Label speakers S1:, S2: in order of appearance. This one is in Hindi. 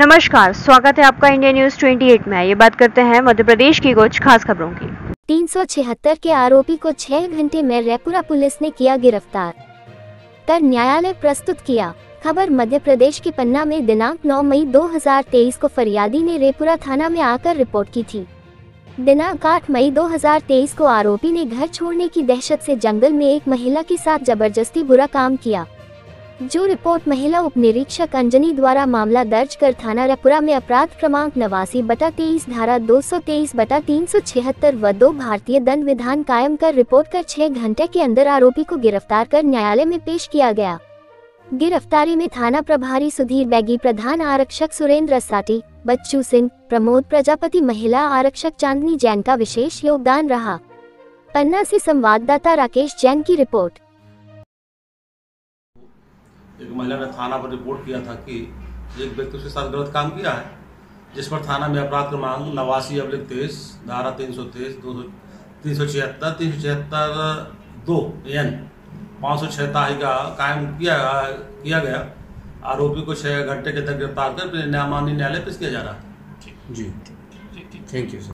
S1: नमस्कार, स्वागत है आपका इंडिया न्यूज़ 28 में। ये बात करते हैं मध्य प्रदेश की कुछ खास खबरों की।
S2: तीन सौ छिहत्तर के आरोपी को छह घंटे में रेपुरा पुलिस ने किया गिरफ़्तार। कर न्यायालय प्रस्तुत किया। खबर मध्य प्रदेश के पन्ना में दिनांक 9 मई 2023 को फरियादी ने रेपुरा थाना में आकर रिपोर्ट की थी। दिनांक 8 मई 2023 को आरोपी ने घर छोड़ने की दहशत से जंगल में एक महिला के साथ ज़बरदस्ती बुरा काम किया। जो रिपोर्ट महिला उप निरीक्षक अंजनी द्वारा मामला दर्ज कर थाना रपुरा में अपराध क्रमांक नवासी बटा तेईस धारा दो सौ तेईस बटा तीन सौ छिहत्तर व दो भारतीय दंड विधान कायम कर रिपोर्ट कर छह घंटे के अंदर आरोपी को गिरफ़्तार कर न्यायालय में पेश किया गया। गिरफ्तारी में थाना प्रभारी सुधीर बैगी, प्रधान आरक्षक सुरेंद्र साटी, बच्चू सिंह, प्रमोद प्रजापति, महिला आरक्षक चांदनी जैन का विशेष योगदान रहा। पन्ना से संवाददाता राकेश जैन की रिपोर्ट।
S3: एक महिला ने थाना पर रिपोर्ट किया था कि एक व्यक्ति उसके साथ गलत काम किया है जिस पर थाना में अपराध क्रमांक नवासी अब्लिक तेईस धारा तीन सौ तेईस दो सौ तीन सौ छिहत्तर तीन सौ छिहत्तर दो एन पाँच सौ छहताही का कायम किया किया गया। आरोपी को छः घंटे के अंदर गिरफ़्तार कर माननीय न्यायालय पेश किया जा रहा है।
S4: जी। Thank you sir